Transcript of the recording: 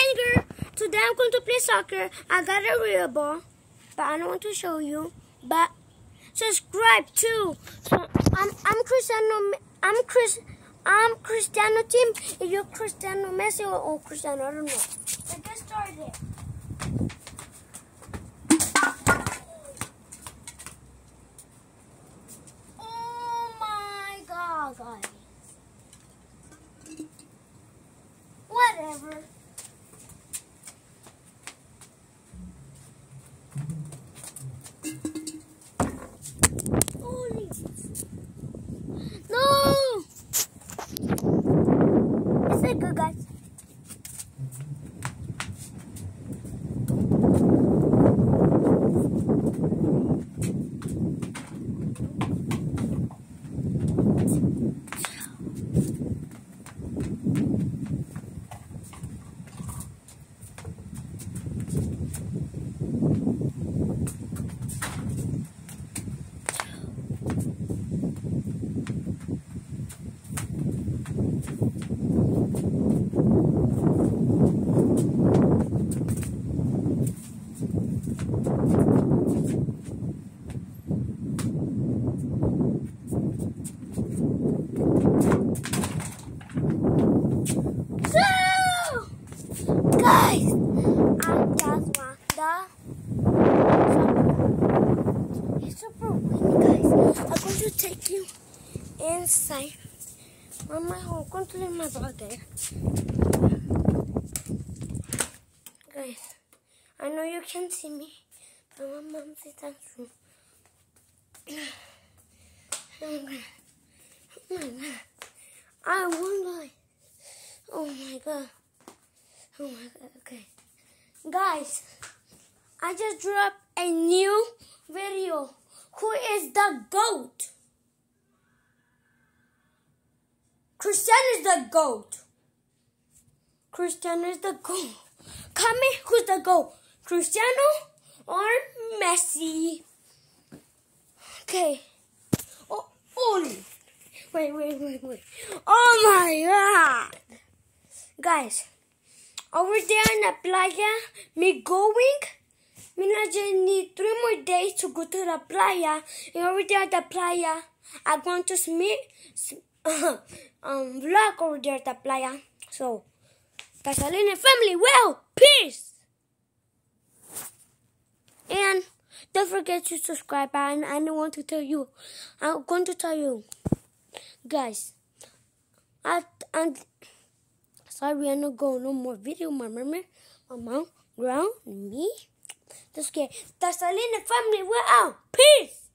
Anger. Today I'm going to play soccer. I got a real ball, but I don't want to show you. But subscribe too. So I'm I'm Cristiano. I'm Chris. I'm Cristiano team. If you're Cristiano Messi or, or Cristiano, I don't know. Let's get started. Oh my God, guys. Whatever. Holy. No! Is it good, guys? So, guys, I just want the it's super windy, guys. I'm going to take you inside. Mama, I'm going to leave my ball there. Guys, I know you can see me, but my mom says that's true. Oh my God. Oh my God. I won, guys. Oh my god. Oh my god, okay. Guys, I just dropped a new video. Who is the GOAT? Christian is the GOAT. Christian is the GOAT. Comment who's the GOAT? Cristiano or Messi? Okay. Wait, wait, wait, wait. Oh my god. Guys, over there in the playa, me going, me not just need three more days to go to the playa. And over there at the playa, I'm going to meet um vlog over there at the playa. So, Catalina family, well, peace. And don't forget to subscribe. And I want to tell you, I'm going to tell you, guys. I and. Sorry, I'm not going no more video. My mama, my mom, ground, me. Just get that's the family. We're out. Peace.